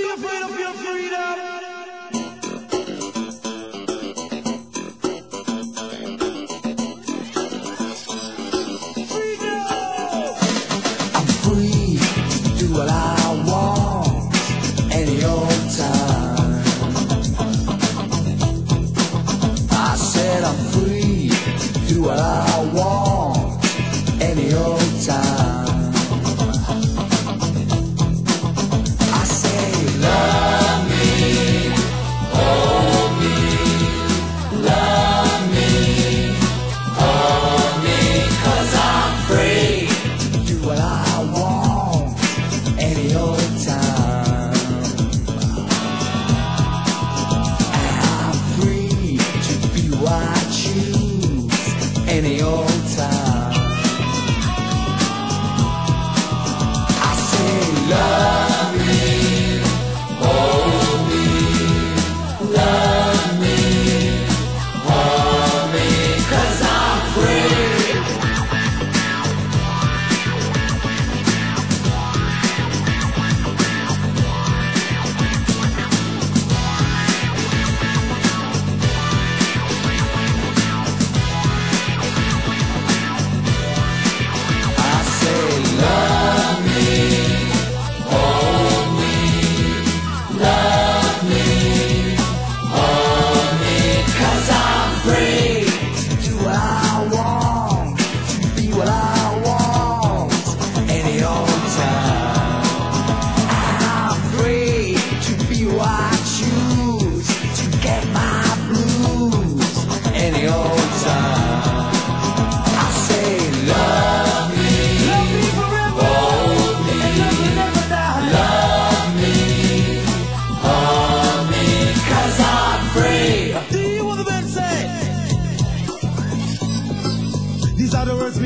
be afraid of your freedom.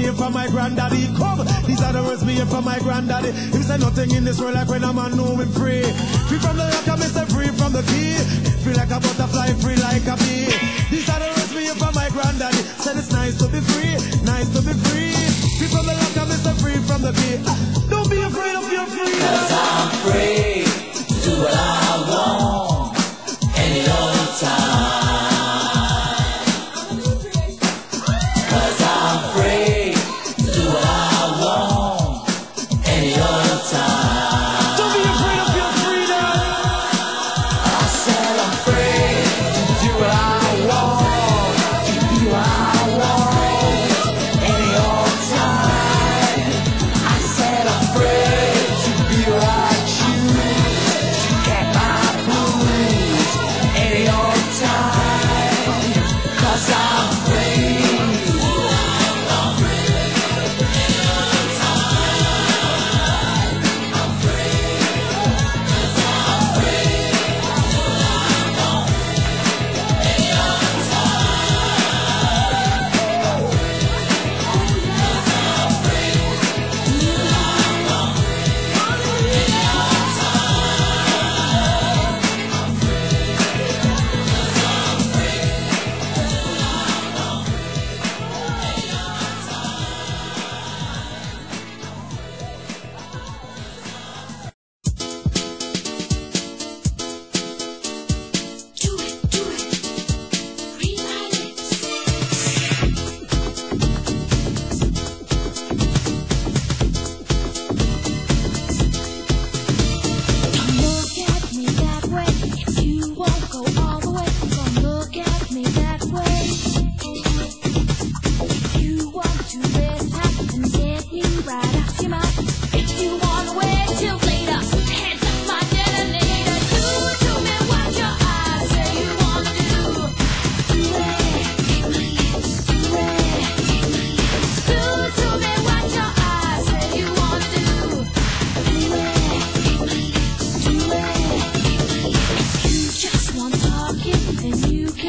hear from my granddaddy. Come, these are the words me hear from my granddaddy. Him say nothing in this world like when a man know him free. Free from the lock, I'm miss free from the key. Free like a butterfly, free like a bee. These are the words me hear from my granddaddy. Said it's nice to be free, nice to be free. Free from the lock, I'm miss free from the key.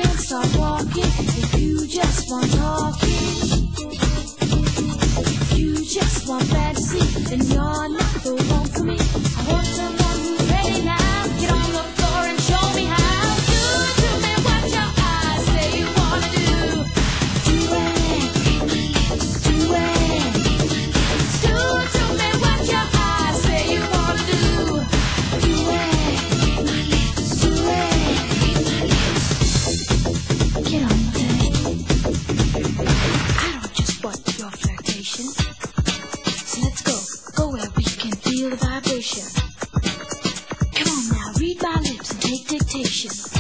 can't stop walking if you just want talking. Station.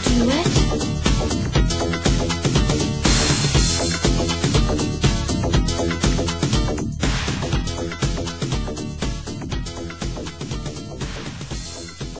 Do it?